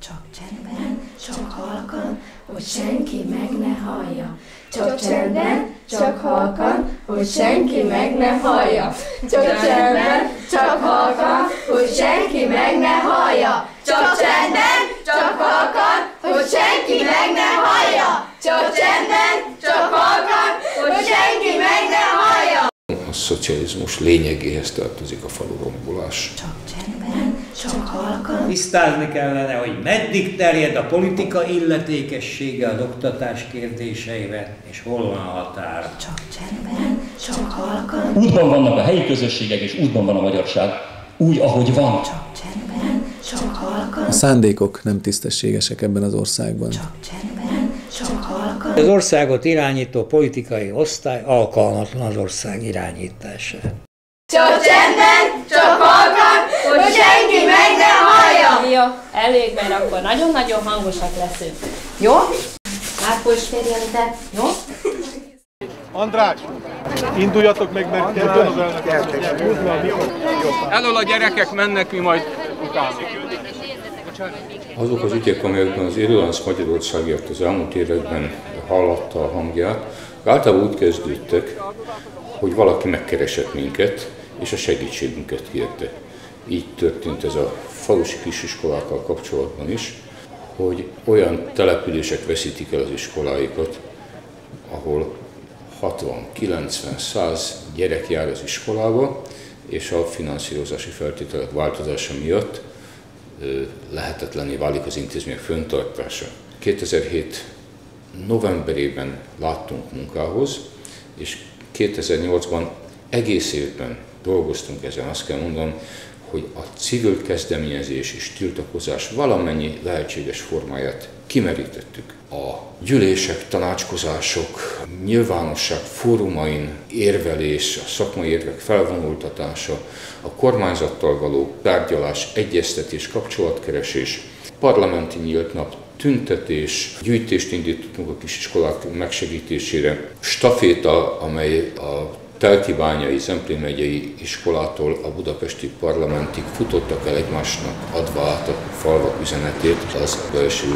Csak csendben, csak halkan, hogy senki meg ne hallja. Csak csendben, csak halkan, hogy senki meg ne hallja. Csak csendben, csak halkan, hogy senki meg ne hallja. Csak csendben, csak halkan, hogy senki meg ne hallja. Csak csendben, csak halkan, hogy senki meg ne hallja. A szocializmus lényegéhez tartozik a falu rombolás. Csak csak halkan. Tisztázni kellene, hogy meddig terjed a politika illetékessége az oktatás kérdéseivel, és hol van a határ. Csak csendben, csak halkan. Útban vannak a helyi közösségek, és útban van a magyarság, úgy, ahogy van. Csak csendben, csak halkan. A szándékok nem tisztességesek ebben az országban. Csak csendben, csak halkan. Az országot irányító politikai osztály alkalmatlan az ország irányítására. Csak csendben, csak halkan, hogy senki meg ne hallja. Jó, elég, mert akkor nagyon-nagyon hangosak leszünk. Jó? Férjen ide, jó? András, induljatok meg, mert jön az. Elől a gyerekek mennek, mi majd utána. Azok az ügyek, amelyekben az Irlands Magyarországért az elmúlt években hallatta a hangját, általában úgy kezdődtek, hogy valaki megkeresett minket, és a segítségünket kérte. Így történt ez a falusi kisiskolákkal kapcsolatban is, hogy olyan települések veszítik el az iskoláikat, ahol 60, 90, 100 gyerek jár az iskolába, és a finanszírozási feltételek változása miatt lehetetlené válik az intézmények föntartása. 2007 novemberében láttunk munkához, és 2008-ban egész évben dolgoztunk ezen, azt kell mondanom, hogy a civil kezdeményezés és tiltakozás valamennyi lehetséges formáját kimerítettük. A gyűlések, tanácskozások, nyilvánosság fórumain érvelés, a szakmai érvek felvonultatása, a kormányzattal való tárgyalás, egyeztetés, kapcsolatkeresés, parlamenti nyílt nap, tüntetés, gyűjtést indítottunk a kisiskolák megsegítésére, staféta, amely a Telkibányai Zemplén megyei iskolától a budapesti parlamentig futottak el egymásnak, adva át a falvak üzenetét az belső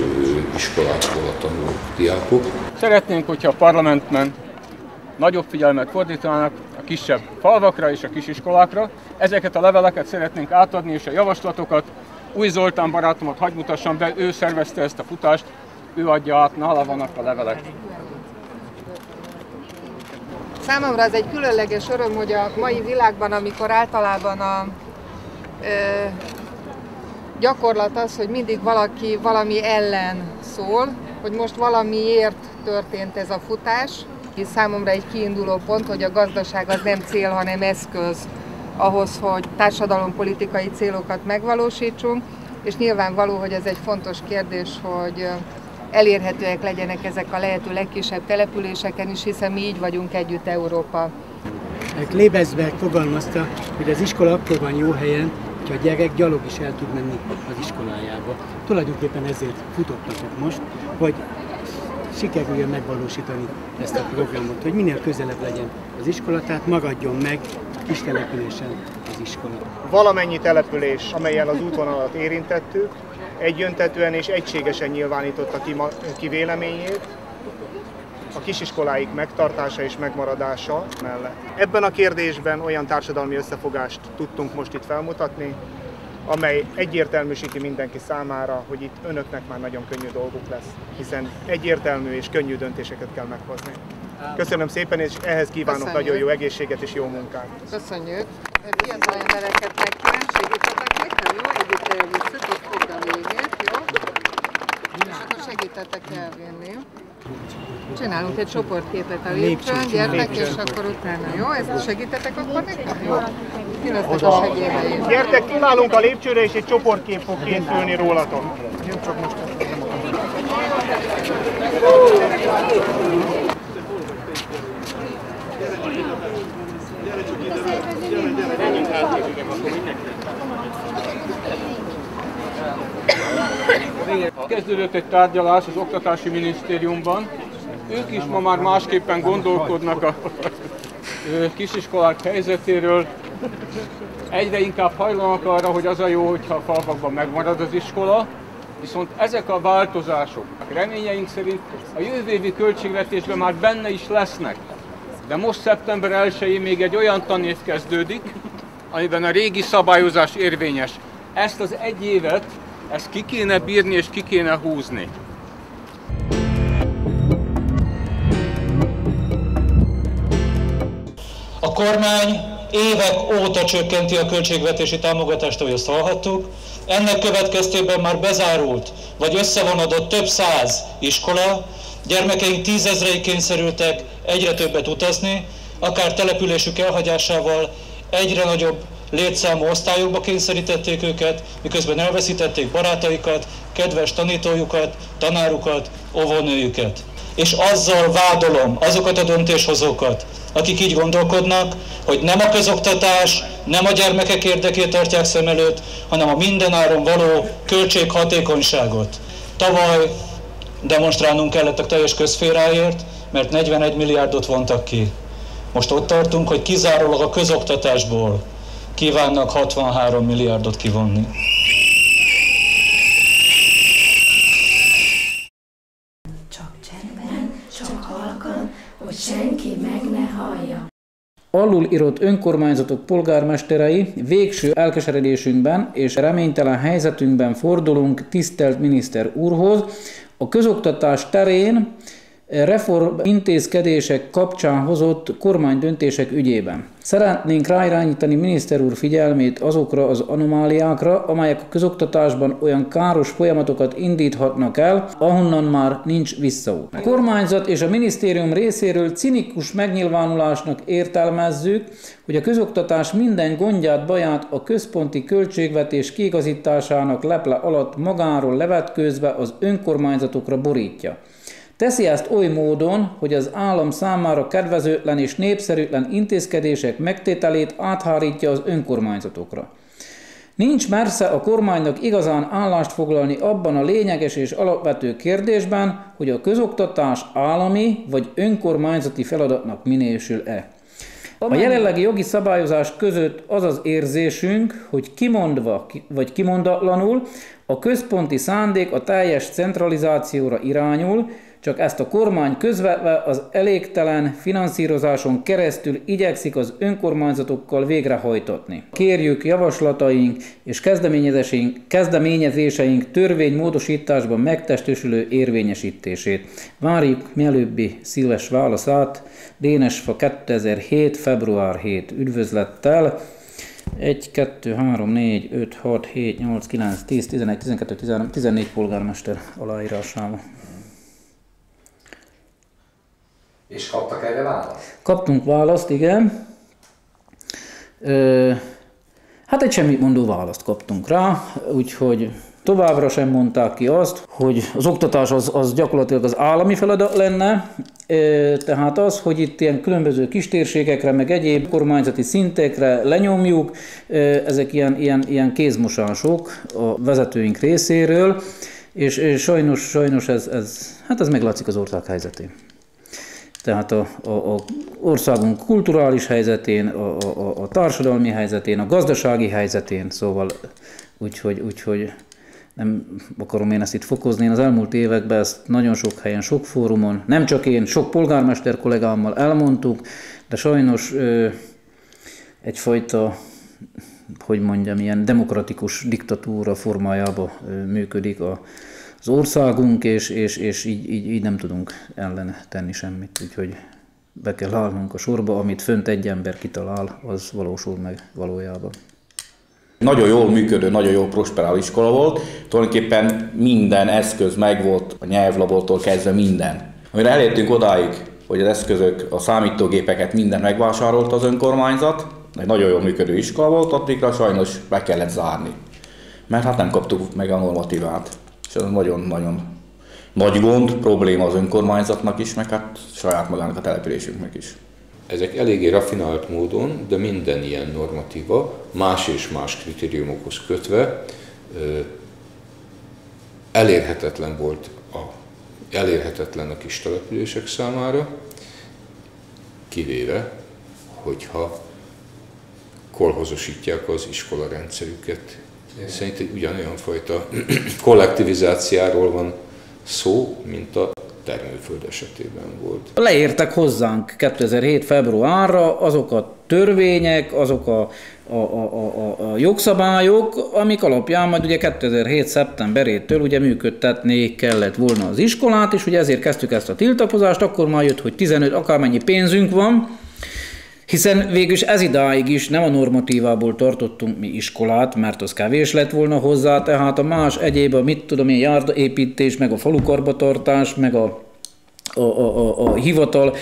iskolákból a tanuló diákok. Szeretnénk, hogyha a parlamentben nagyobb figyelmet fordítanának a kisebb falvakra és a kisiskolákra. Ezeket a leveleket szeretnénk átadni, és a javaslatokat. Új Zoltán barátomat hagy mutassam be, ő szervezte ezt a futást, ő adja át, nála vannak a levelek. Számomra az egy különleges öröm, hogy a mai világban, amikor általában a ö, gyakorlat az, hogy mindig valaki valami ellen szól, hogy most valamiért történt ez a futás. És számomra egy kiinduló pont, hogy a gazdaság az nem cél, hanem eszköz ahhoz, hogy társadalompolitikai célokat megvalósítsunk, és nyilvánvaló, hogy ez egy fontos kérdés, hogy elérhetőek legyenek ezek a lehető legkisebb településeken is, hiszen mi így vagyunk együtt Európa. Klebezberg fogalmazta, hogy az iskola akkor van jó helyen, hogyha a gyerek gyalog is el tud menni az iskolájába. Tulajdonképpen ezért futottak most, hogy sikerüljön megvalósítani ezt a programot, hogy minél közelebb legyen az iskola, tehát maradjon meg kis településen az iskola. Valamennyi település, amelyen az útvonalat érintettük, egyöntetően és egységesen nyilvánította ki, ma, ki véleményét a kisiskoláik megtartása és megmaradása mellett. Ebben a kérdésben olyan társadalmi összefogást tudtunk most itt felmutatni, amely egyértelműsíti mindenki számára, hogy itt önöknek már nagyon könnyű dolguk lesz, hiszen egyértelmű és könnyű döntéseket kell meghozni. Köszönöm szépen, és ehhez kívánok Köszönjük. nagyon jó egészséget és jó munkát. Köszönjük! Fiatal embereket segítsetek nekem, jó? Együtt elvisszük, ott fogd a végét, jó? És akkor segítetek elvinni. Csinálunk egy csoportképet a lépcsőn, gyertek, és akkor utána, jó? Ezt segítetek akkor nekem, jó? Ki lesznek a segélyei? Gyertek, kimállunk a lépcsőre, és egy csoportkép fog készülni rólatok. Jön csak most Kezdődött egy tárgyalás az Oktatási Minisztériumban. Ők is ma már másképpen gondolkodnak a kisiskolák helyzetéről. Egyre inkább hajlanak arra, hogy az a jó, hogyha a falvakban megmarad az iskola, Viszont ezek a változások reményeink szerint a jövő évi költségvetésben már benne is lesznek. De most szeptember 1-én még egy olyan tanév kezdődik, amiben a régi szabályozás érvényes. Ezt az egy évet, ezt ki kéne bírni és ki kéne húzni. A kormány évek óta csökkenti a költségvetési támogatást, ahogy azt hallhattuk. Ennek következtében már bezárult, vagy összevonodott több száz iskola, gyermekeink tízezrei kényszerültek egyre többet utazni, akár településük elhagyásával egyre nagyobb létszámú osztályokba kényszerítették őket, miközben elveszítették barátaikat, kedves tanítójukat, tanárukat, óvónőjüket. És azzal vádolom azokat a döntéshozókat, akik így gondolkodnak, hogy nem a közoktatás, nem a gyermekek érdekét tartják szem előtt, hanem a mindenáron való költséghatékonyságot. Tavaly demonstrálnunk kellett a teljes közféráért, mert 41 milliárdot vontak ki. Most ott tartunk, hogy kizárólag a közoktatásból kívánnak 63 milliárdot kivonni. Csak csendben, csak halkan, hogy senki meg ne hallja. Alul írott önkormányzatok polgármesterei végső elkeseredésünkben és reménytelen helyzetünkben fordulunk tisztelt miniszter úrhoz. A közoktatás terén reform intézkedések kapcsán hozott kormánydöntések ügyében. Szeretnénk ráirányítani miniszter úr figyelmét azokra az anomáliákra, amelyek a közoktatásban olyan káros folyamatokat indíthatnak el, ahonnan már nincs visszaút. A kormányzat és a minisztérium részéről cinikus megnyilvánulásnak értelmezzük, hogy a közoktatás minden gondját, baját a központi költségvetés kiigazításának leple alatt magáról levetkőzve az önkormányzatokra borítja. Teszi ezt oly módon, hogy az állam számára kedvezőtlen és népszerűtlen intézkedések megtételét áthárítja az önkormányzatokra. Nincs mersze a kormánynak igazán állást foglalni abban a lényeges és alapvető kérdésben, hogy a közoktatás állami vagy önkormányzati feladatnak minősül-e. A jelenlegi jogi szabályozás között az az érzésünk, hogy kimondva vagy kimondatlanul a központi szándék a teljes centralizációra irányul, csak ezt a kormány közvetve az elégtelen finanszírozáson keresztül igyekszik az önkormányzatokkal végrehajtatni. Kérjük javaslataink és kezdeményezéseink, kezdeményezéseink törvénymódosításban megtestesülő érvényesítését. Várjuk mielőbbi szíves válaszát Dénesfa 2007. február 7 üdvözlettel. 1, 2, 3, 4, 5, 6, 7, 8, 9, 10, 11, 12, 13, 14 polgármester aláírásával. És kaptak erre választ? Kaptunk választ, igen. Ö, hát egy semmit mondó választ kaptunk rá, úgyhogy továbbra sem mondták ki azt, hogy az oktatás az, az gyakorlatilag az állami feladat lenne, tehát az, hogy itt ilyen különböző kistérségekre, meg egyéb kormányzati szintekre lenyomjuk, ezek ilyen, ilyen, ilyen kézmosások a vezetőink részéről, és, és sajnos, sajnos ez, ez, hát ez meglátszik az ország helyzetén tehát a, a, a országunk kulturális helyzetén, a, a, a társadalmi helyzetén, a gazdasági helyzetén, szóval úgyhogy, úgyhogy nem akarom én ezt itt fokozni. Én az elmúlt években ezt nagyon sok helyen, sok fórumon, nem csak én, sok polgármester kollégámmal elmondtuk, de sajnos ö, egyfajta, hogy mondjam, ilyen demokratikus diktatúra formájába ö, működik a, az országunk, és, és, és így, így, így nem tudunk ellene tenni semmit. Úgyhogy be kell állnunk a sorba, amit fönt egy ember kitalál, az valósul meg valójában. Nagyon jól működő, nagyon jól prosperáló iskola volt, tulajdonképpen minden eszköz megvolt, a nyelvlabortól kezdve minden. Amire elértünk odáig, hogy az eszközök, a számítógépeket minden megvásárolt az önkormányzat, egy nagyon jól működő iskola volt, addigra sajnos be kellett zárni. Mert hát nem kaptuk meg a normatívát és ez nagyon-nagyon nagy gond, probléma az önkormányzatnak is, meg hát saját magának a településünknek is. Ezek eléggé rafinált módon, de minden ilyen normatíva más és más kritériumokhoz kötve elérhetetlen volt a, elérhetetlen a kis települések számára, kivéve, hogyha kolhozosítják az iskola rendszerüket Szerint egy ugyanolyan fajta kollektivizációról van szó, mint a termőföld esetében volt. Leértek hozzánk 2007. februárra azok a törvények, azok a, a, a, a, a jogszabályok, amik alapján majd ugye 2007. szeptemberétől ugye működtetni kellett volna az iskolát, és ugye ezért kezdtük ezt a tiltakozást, akkor már jött, hogy 15 akármennyi pénzünk van, hiszen végülis ez idáig is nem a normatívából tartottunk mi iskolát, mert az kevés lett volna hozzá, tehát a más egyéb, a mit tudom én, járdaépítés, meg a falukarbatartás, meg a a, a, a, hivatal,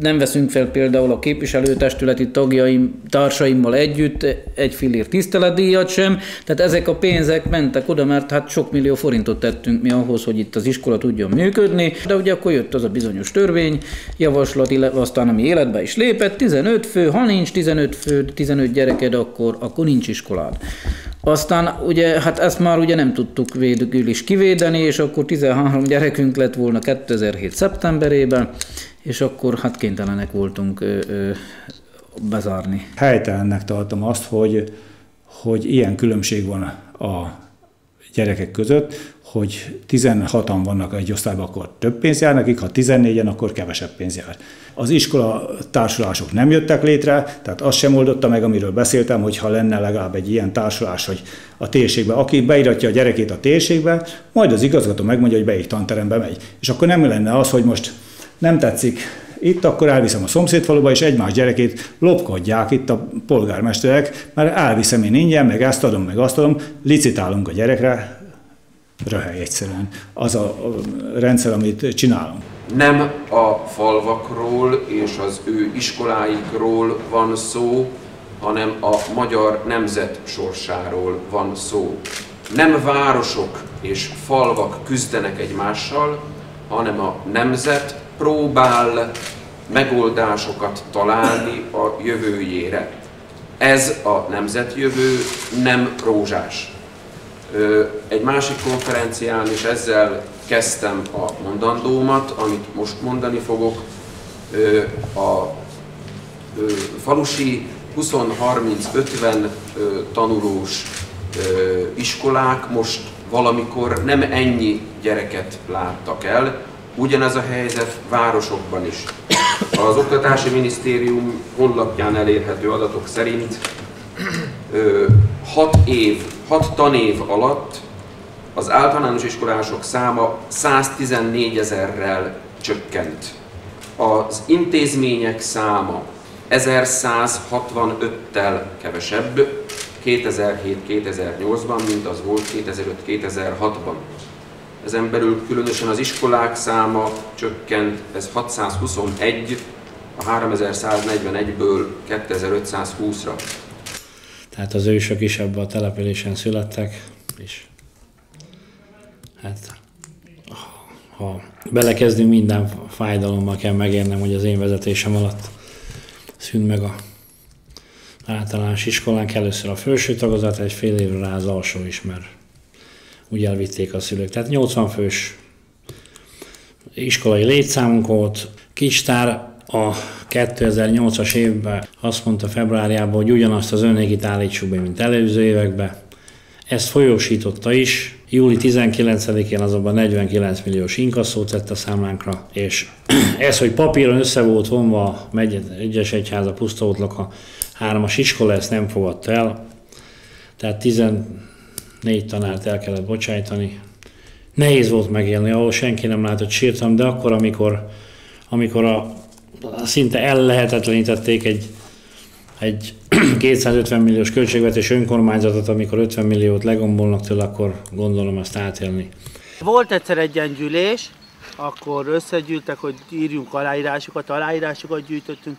nem veszünk fel például a képviselőtestületi tagjaim, társaimmal együtt egy fillér tiszteletdíjat sem, tehát ezek a pénzek mentek oda, mert hát sok millió forintot tettünk mi ahhoz, hogy itt az iskola tudjon működni, de ugye akkor jött az a bizonyos törvény, javaslat, illetve aztán ami életbe is lépett, 15 fő, ha nincs 15 fő, 15 gyereked, akkor, akkor nincs iskolád. Aztán ugye, hát ezt már ugye nem tudtuk végül is kivédeni, és akkor 13 gyerekünk lett volna 2007. szeptemberében, és akkor hát kénytelenek voltunk ö, ö, bezárni. Helytelennek tartom azt, hogy, hogy ilyen különbség van a gyerekek között, hogy 16-an vannak egy osztályban, akkor több pénz jár nekik, ha 14-en, akkor kevesebb pénz jár. Az iskola társulások nem jöttek létre, tehát azt sem oldotta meg, amiről beszéltem, hogy ha lenne legalább egy ilyen társulás, hogy a térségbe, aki beiratja a gyerekét a térségbe, majd az igazgató megmondja, hogy melyik tanterembe megy. És akkor nem lenne az, hogy most nem tetszik itt, akkor elviszem a szomszédfaluba, és egymás gyerekét lopkodják itt a polgármesterek, mert elviszem én ingyen, meg ezt adom, meg azt adom, licitálunk a gyerekre, röhely egyszerűen. Az a rendszer, amit csinálunk. Nem a falvakról és az ő iskoláikról van szó, hanem a magyar nemzet sorsáról van szó. Nem városok és falvak küzdenek egymással, hanem a nemzet próbál megoldásokat találni a jövőjére. Ez a nemzetjövő nem rózsás. Egy másik konferencián, és ezzel kezdtem a mondandómat, amit most mondani fogok, a falusi 20-30-50 tanulós iskolák most valamikor nem ennyi gyereket láttak el, ugyanez a helyzet városokban is. Az Oktatási Minisztérium honlapján elérhető adatok szerint 6 év, 6 tanév alatt az általános iskolások száma 114 ezerrel csökkent. Az intézmények száma 1165-tel kevesebb 2007-2008-ban, mint az volt 2005-2006-ban. Ezen belül különösen az iskolák száma csökkent, ez 621, a 3141-ből 2520-ra. Tehát az ősök is ebben a településen születtek, és hát ha belekezdünk, minden fájdalommal kell megérnem, hogy az én vezetésem alatt szűnt meg a általános iskolánk. Először a felső tagozat, egy fél évre rá az alsó is, mert úgy elvitték a szülők. Tehát 80 fős iskolai létszámunk volt. Kistár a 2008-as évben azt mondta februárjában, hogy ugyanazt az önégit állítsuk be, mint előző években. Ezt folyósította is. Júli 19-én azonban 49 milliós inkasszót tett a számlánkra, és ez, hogy papíron össze volt vonva a egyes egyháza pusztoltlak a hármas iskola, ezt nem fogadta el. Tehát 14 tanárt el kellett bocsájtani. Nehéz volt megélni, ahol senki nem látott, sírtam, de akkor, amikor, amikor a szinte ellehetetlenítették egy, egy 250 milliós költségvetés önkormányzatot, amikor 50 milliót legombolnak tőle, akkor gondolom azt átélni. Volt egyszer egy ilyen gyűlés, akkor összegyűltek, hogy írjunk aláírásokat, aláírásokat gyűjtöttünk,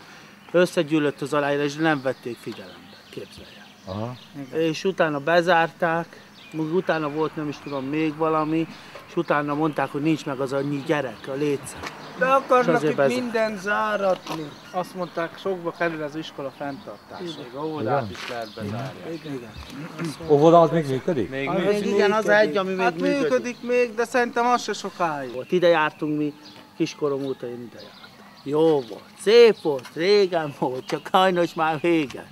összegyűlött az aláírás, de nem vették figyelembe, képzelje. Aha. És utána bezárták, utána volt nem is tudom még valami, és utána mondták, hogy nincs meg az annyi gyerek, a létszám. De akarnak itt bez... minden záratni. Azt mondták, sokba kerül az iskola fenntartásáig. Óvodát is lehet bezárni. Igen, igen. Óvoda az még működik? Még, még, még igen, az egy, ami még hát működik. működik még, de szerintem az se sokáig. Volt. Ide jártunk mi, kiskorom óta én ide jártam. Jó volt, szép volt, régen volt, csak sajnos már vége.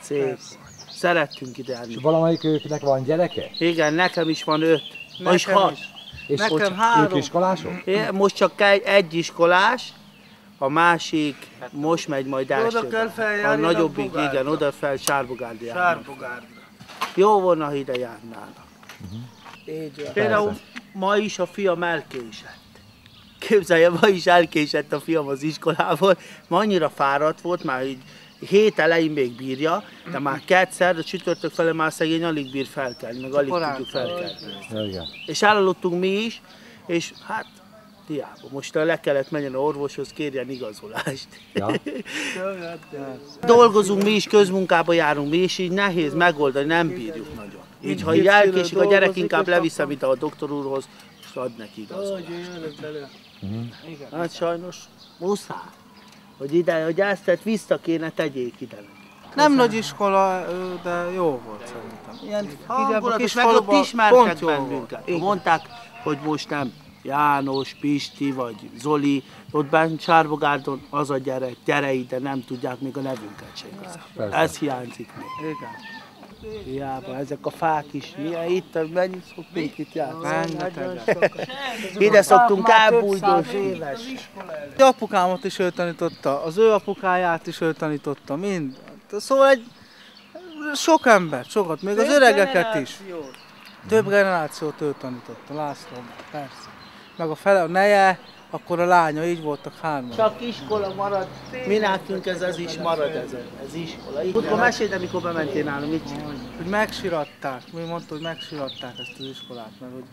Szép. Szerettünk ide járni. És valamelyik őknek van gyereke? Igen, nekem is van öt. Nekem Vagyis hat. is. És Nekem három. Ők iskolások? É, most csak egy, egy iskolás, a másik most megy majd Oda elsőbe. A nagyobbik, Napbogárdra. igen, oda fel Sárbogárdi járnak. Sárbogárdra. Jó volna, ha ide járnának. Így van. Például ma is a fiam elkésett. Képzelje, ma is elkésett a fiam az iskolából, ma annyira fáradt volt, már így hét elején még bírja, de már kétszer, a csütörtök fele már szegény alig bír felkelni, meg alig Korán tudjuk felkelni. Igen. És elaludtunk mi is, és hát hiába. Most le kellett menjen a orvoshoz, kérjen igazolást. Ja. Dolgozunk mi is, közmunkába járunk mi is, így nehéz megoldani, nem bírjuk nagyon. Így, ha így elkésik a gyerek, inkább és leviszem ide a doktor úrhoz, és ad neki igazolást. Igen. Hát sajnos muszáj, hogy ide, hogy ezt tehát vissza kéne tegyék ide. Nem nagy iskola, de jó volt szerintem. Ilyen Hangulat, hangulat, és meg ott jó bennünket. Mondták, hogy most nem János, Pisti vagy Zoli, ott bent Sárbogárdon az a gyerek, gyere ide, nem tudják még a nevünket se igazán. Persze. Ez hiányzik még. Igen. Hiába, ezek a fák is, milyen itt, mennyit szoktunk itt játszani? Ide szoktunk. Az apukámat is ő tanította, az ő apukáját is ő tanította, mind. Szóval egy sok ember, sokat, még az öregeket is. Több generációt ő tanította, László, persze. Meg a fele, a neje, akkor a lánya, így voltak hárman. Csak iskola marad, mi nekünk ez, ez is marad ez, ez iskola. Akkor mesélj, de mikor bementél nálam, mit? Hogy megsiratták, mi mondta, hogy megsiratták ezt az iskolát, mert hogy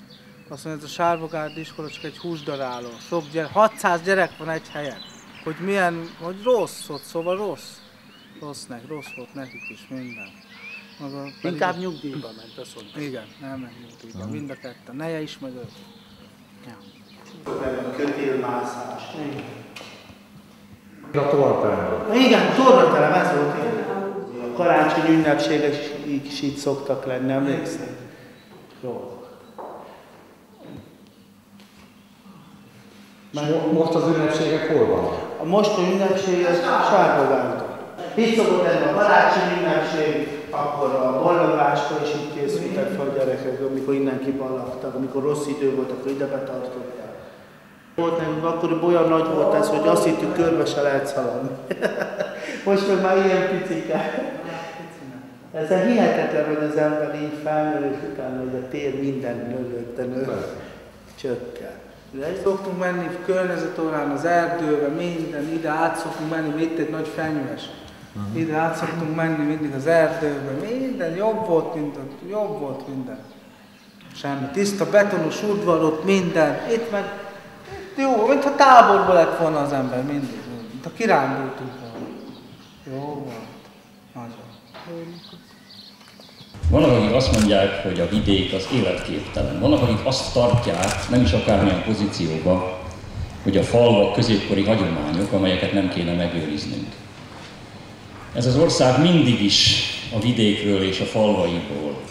azt mondja, ez a Sárvogárdi iskola csak egy húsdaráló. Sok gyerek, 600 gyerek van egy helyen. Hogy milyen, hogy rossz ott, szóval rossz. Rossz, nek, rossz volt nekik is minden. Maga pedig- Inkább nyugdíjba ment, azt mondta. Igen, elment nyugdíjba, mind a ketten. Neje is, meg ő. Ja. Kötélmászás. A tornaterem. Igen, tornaterem, ez volt igen. A karácsony ünnepségek is, így szoktak lenni, emlékszem? Jó. Mo- most az ünnepségek hol vannak? A mostani ünnepség az Sárbogárdon. Itt szokott lenni a karácsony ünnepség, akkor a bollogáskor is itt készültek fel a gyerekek, amikor innen kipallagtak, amikor rossz idő volt, akkor ide betartották. Volt nekünk, akkor olyan nagy volt ez, hogy azt hittük, körbe se lehet szaladni. Most meg már ilyen picike. Ez hihetetlen, hogy az ember így felnő, és utána, hogy a tér minden növőtte nő. Csökken. De így szoktunk menni környezetórán az erdőbe, minden, ide át szoktunk menni, itt egy nagy fenyves. Ide át szoktunk menni mindig az erdőbe, minden jobb volt, minden, jobb volt minden. Semmi, tiszta betonos udvar ott minden, itt meg jó, mintha táborban lett volna az ember mindig, mint a kirándultunk volna. Jó volt, nagyon. Vannak, akik azt mondják, hogy a vidék az életképtelen. Vannak, akik azt tartják, nem is akármilyen pozícióban, hogy a falvak középkori hagyományok, amelyeket nem kéne megőriznünk. Ez az ország mindig is a vidékről és a falvaiból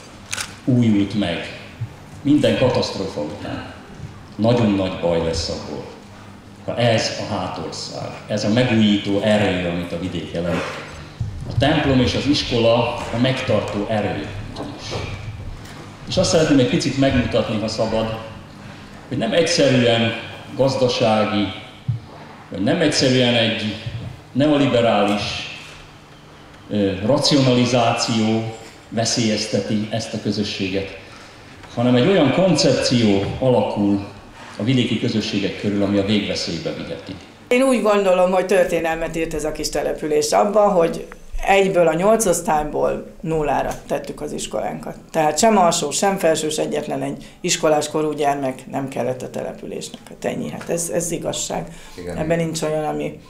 újult meg. Minden katasztrófa után. Nagyon nagy baj lesz abból, ha ez a hátország, ez a megújító erő, amit a vidék jelent. A templom és az iskola a megtartó erő. És azt szeretném egy picit megmutatni, ha szabad, hogy nem egyszerűen gazdasági, vagy nem egyszerűen egy neoliberális ö, racionalizáció veszélyezteti ezt a közösséget, hanem egy olyan koncepció alakul a vidéki közösségek körül, ami a végveszélybe viheti. Én úgy gondolom, hogy történelmet írt ez a kis település abban, hogy egyből a nyolc osztályból nullára tettük az iskolánkat. Tehát sem alsó, sem felsős egyetlen egy iskolás korú gyermek nem kellett a településnek. Hát ennyi, hát ez, ez igazság. Igen. Ebben nincs olyan, ami,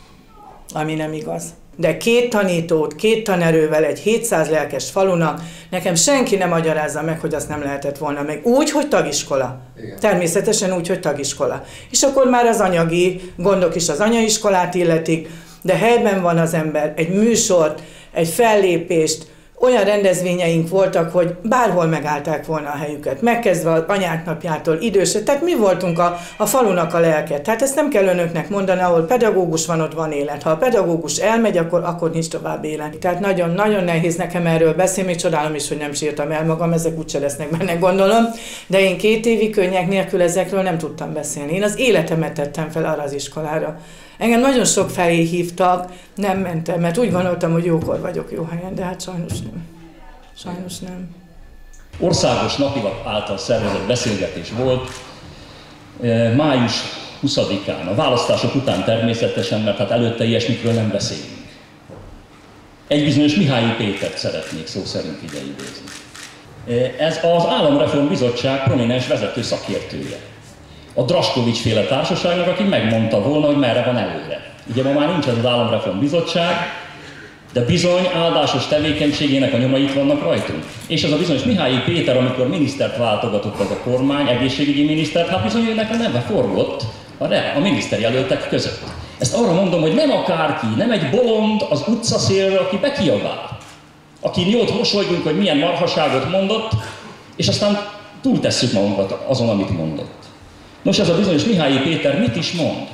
ami nem igaz. De két tanítót, két tanerővel egy 700 lelkes falunak, nekem senki nem magyarázza meg, hogy azt nem lehetett volna meg. Úgy, hogy tagiskola. Igen. Természetesen úgy, hogy tagiskola. És akkor már az anyagi gondok is az anyaiskolát illetik, de helyben van az ember egy műsort, egy fellépést, olyan rendezvényeink voltak, hogy bárhol megállták volna a helyüket, megkezdve az anyák napjától, idősek, tehát mi voltunk a, a falunak a lelke. Tehát ezt nem kell önöknek mondani, ahol pedagógus van, ott van élet. Ha a pedagógus elmegy, akkor, akkor nincs tovább élet. Tehát nagyon-nagyon nehéz nekem erről beszélni, még csodálom is, hogy nem sírtam el magam, ezek úgyse lesznek benne, gondolom. De én két évi könnyek nélkül ezekről nem tudtam beszélni. Én az életemet tettem fel arra az iskolára. Engem nagyon sok felé hívtak, nem mentem, mert úgy gondoltam, hogy jókor vagyok jó helyen, de hát sajnos nem. Sajnos nem. Országos napilap által szervezett beszélgetés volt eh, május 20-án, a választások után természetesen, mert hát előtte ilyesmikről nem beszélünk. Egy bizonyos Mihály Pétert szeretnék szó szerint ide idézni. Eh, ez az Államreform Bizottság prominens vezető szakértője a Draskovics féle társaságnak, aki megmondta volna, hogy merre van előre. Ugye ma már nincs ez az Államreform Bizottság, de bizony áldásos tevékenységének a nyomai itt vannak rajtunk. És ez a bizonyos Mihály Péter, amikor minisztert váltogatott az a kormány, egészségügyi minisztert, hát bizony őnek a neve forgott a, a miniszterjelöltek között. Ezt arra mondom, hogy nem akárki, nem egy bolond az utcaszélre, aki bekiabál. Aki jót mosolygunk, hogy milyen marhaságot mondott, és aztán túltesszük magunkat azon, amit mondott. Nos, ez a bizonyos Mihály Péter mit is mond?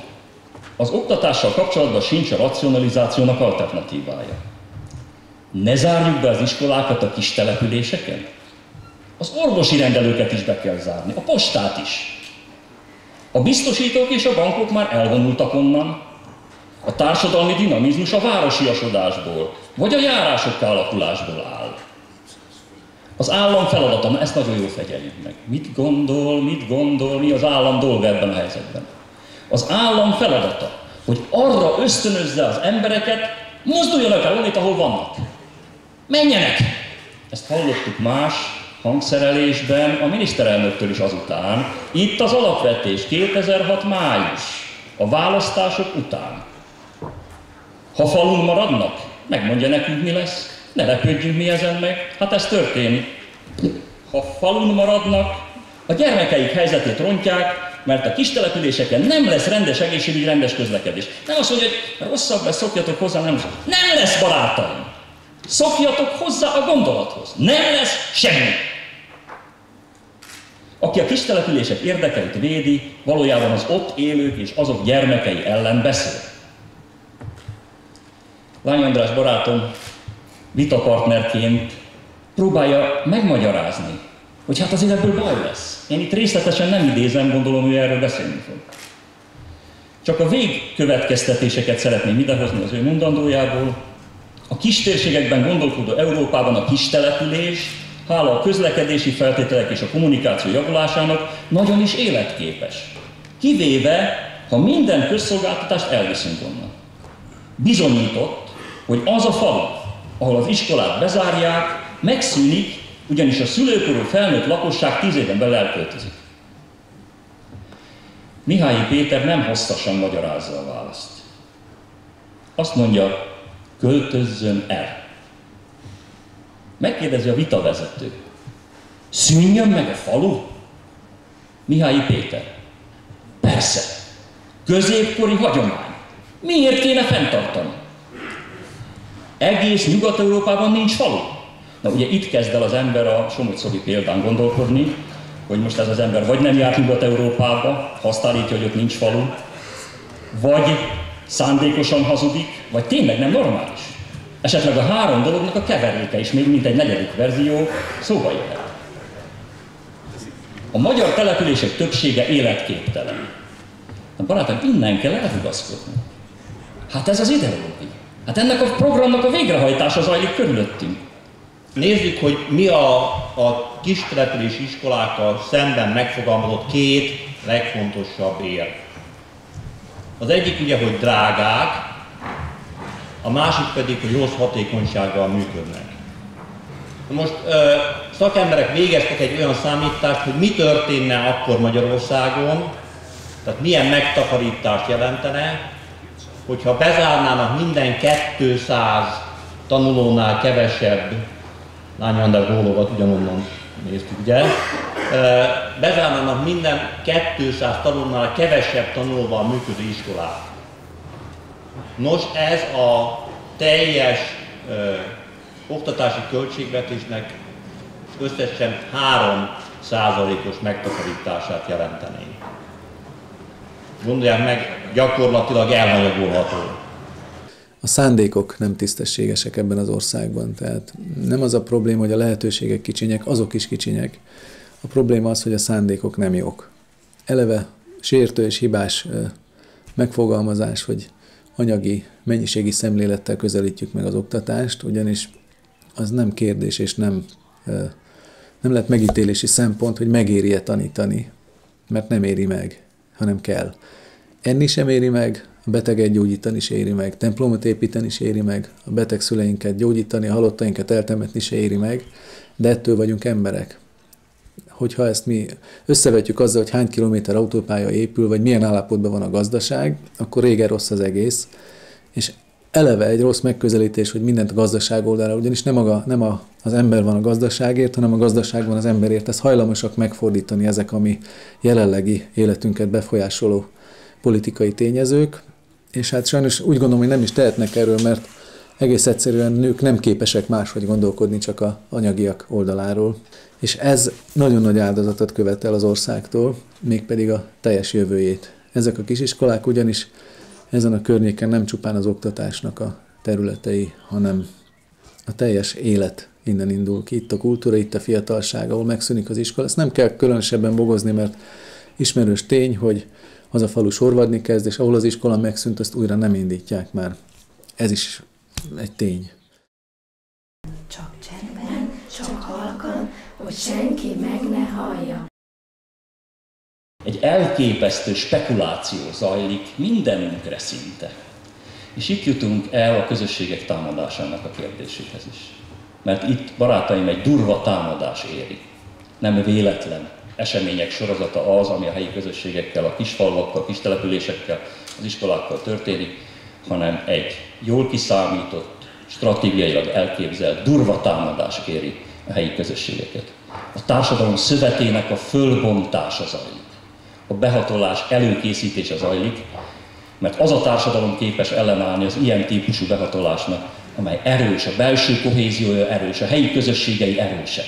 Az oktatással kapcsolatban sincs a racionalizációnak alternatívája. Ne zárjuk be az iskolákat a kis településeken? Az orvosi rendelőket is be kell zárni, a postát is. A biztosítók és a bankok már elvonultak onnan. A társadalmi dinamizmus a városiasodásból, vagy a járások alakulásból áll. Az állam feladata, ezt nagyon jól fegyeljük meg. Mit gondol, mit gondol, mi az állam dolga ebben a helyzetben? Az állam feladata, hogy arra ösztönözze az embereket, mozduljanak el onnit, ahol vannak. Menjenek! Ezt hallottuk más hangszerelésben a miniszterelnöktől is azután. Itt az alapvetés 2006 május, a választások után. Ha falun maradnak, megmondja nekünk, mi lesz. Ne lepődjünk mi ezen meg, hát ez történik. Ha falun maradnak, a gyermekeik helyzetét rontják, mert a kis településeken nem lesz rendes egészségügyi, rendes közlekedés. Nem azt mondja, hogy rosszabb lesz, szokjatok hozzá, nem lesz. Nem lesz, barátaim! Szokjatok hozzá a gondolathoz. Nem lesz semmi. Aki a kis települések érdekeit védi, valójában az ott élők és azok gyermekei ellen beszél. Lány András barátom vitapartnerként próbálja megmagyarázni, hogy hát az ebből baj lesz. Én itt részletesen nem idézem, gondolom, ő erről beszélni fog. Csak a végkövetkeztetéseket szeretném idehozni az ő mondandójából. A kis térségekben gondolkodó Európában a kis település, hála a közlekedési feltételek és a kommunikáció javulásának nagyon is életképes. Kivéve, ha minden közszolgáltatást elviszünk onnan. Bizonyított, hogy az a falu, ahol az iskolát bezárják, megszűnik, ugyanis a szülőkorú felnőtt lakosság tíz éven belül elköltözik. Mihály Péter nem hosszasan magyarázza a választ. Azt mondja, költözzön el. Megkérdezi a vitavezető. Szűnjön meg a falu? Mihály Péter. Persze. Középkori hagyomány. Miért kéne fenntartani? Egész Nyugat-Európában nincs falu. Na ugye itt kezd el az ember a Somogy példán gondolkodni, hogy most ez az ember vagy nem járt Nyugat-Európába, ha azt állítja, hogy ott nincs falu, vagy szándékosan hazudik, vagy tényleg nem normális. Esetleg a három dolognak a keveréke is még, mint egy negyedik verzió, szóba jöhet. A magyar települések többsége életképtelen. Na barátom, innen kell elhugaszkodni. Hát ez az ideológia. Hát ennek a programnak a végrehajtása zajlik körülöttünk. Nézzük, hogy mi a, a kis település iskolákkal szemben megfogalmazott két legfontosabb ér. Az egyik ugye, hogy drágák, a másik pedig, hogy rossz hatékonysággal működnek. Most ö, szakemberek végeztek egy olyan számítást, hogy mi történne akkor Magyarországon, tehát milyen megtakarítást jelentene, hogyha bezárnának minden 200 tanulónál kevesebb, Lány András Bólovat ugyanonnan néztük, ugye, bezárnának minden 200 tanulónál kevesebb tanulóval működő iskolát. Nos, ez a teljes oktatási költségvetésnek összesen 3 százalékos megtakarítását jelentené. Gondolják meg, gyakorlatilag elhanyagolható. A szándékok nem tisztességesek ebben az országban, tehát nem az a probléma, hogy a lehetőségek kicsinyek, azok is kicsinyek. A probléma az, hogy a szándékok nem jók. Eleve sértő és hibás megfogalmazás, hogy anyagi, mennyiségi szemlélettel közelítjük meg az oktatást, ugyanis az nem kérdés és nem, nem lehet megítélési szempont, hogy megéri-e tanítani, mert nem éri meg, hanem kell. Enni sem éri meg, a beteget gyógyítani is éri meg, templomot építeni is éri meg, a beteg szüleinket gyógyítani, a halottainkat eltemetni se éri meg, de ettől vagyunk emberek. Hogyha ezt mi összevetjük azzal, hogy hány kilométer autópálya épül, vagy milyen állapotban van a gazdaság, akkor régen rossz az egész, és eleve egy rossz megközelítés, hogy mindent a gazdaság oldalára, ugyanis nem, a, nem a, az ember van a gazdaságért, hanem a gazdaság van az emberért. Ez hajlamosak megfordítani ezek a mi jelenlegi életünket befolyásoló politikai tényezők, és hát sajnos úgy gondolom, hogy nem is tehetnek erről, mert egész egyszerűen nők nem képesek máshogy gondolkodni csak a anyagiak oldaláról. És ez nagyon nagy áldozatot követel az országtól, mégpedig a teljes jövőjét. Ezek a kisiskolák ugyanis ezen a környéken nem csupán az oktatásnak a területei, hanem a teljes élet innen indul ki. Itt a kultúra, itt a fiatalság, ahol megszűnik az iskola. Ezt nem kell különösebben bogozni, mert ismerős tény, hogy az a falu sorvadni kezd, és ahol az iskola megszűnt, azt újra nem indítják már. Ez is egy tény. Csak csendben, csak halkan, hogy senki meg ne hallja. Egy elképesztő spekuláció zajlik mindenünkre szinte. És itt jutunk el a közösségek támadásának a kérdéséhez is. Mert itt, barátaim, egy durva támadás éri. Nem véletlen események sorozata az, ami a helyi közösségekkel, a kisfalvakkal, kis településekkel, az iskolákkal történik, hanem egy jól kiszámított, stratégiailag elképzelt, durva támadás kéri a helyi közösségeket. A társadalom szövetének a fölbontása zajlik. A behatolás előkészítése zajlik, mert az a társadalom képes ellenállni az ilyen típusú behatolásnak, amely erős, a belső kohéziója erős, a helyi közösségei erősek.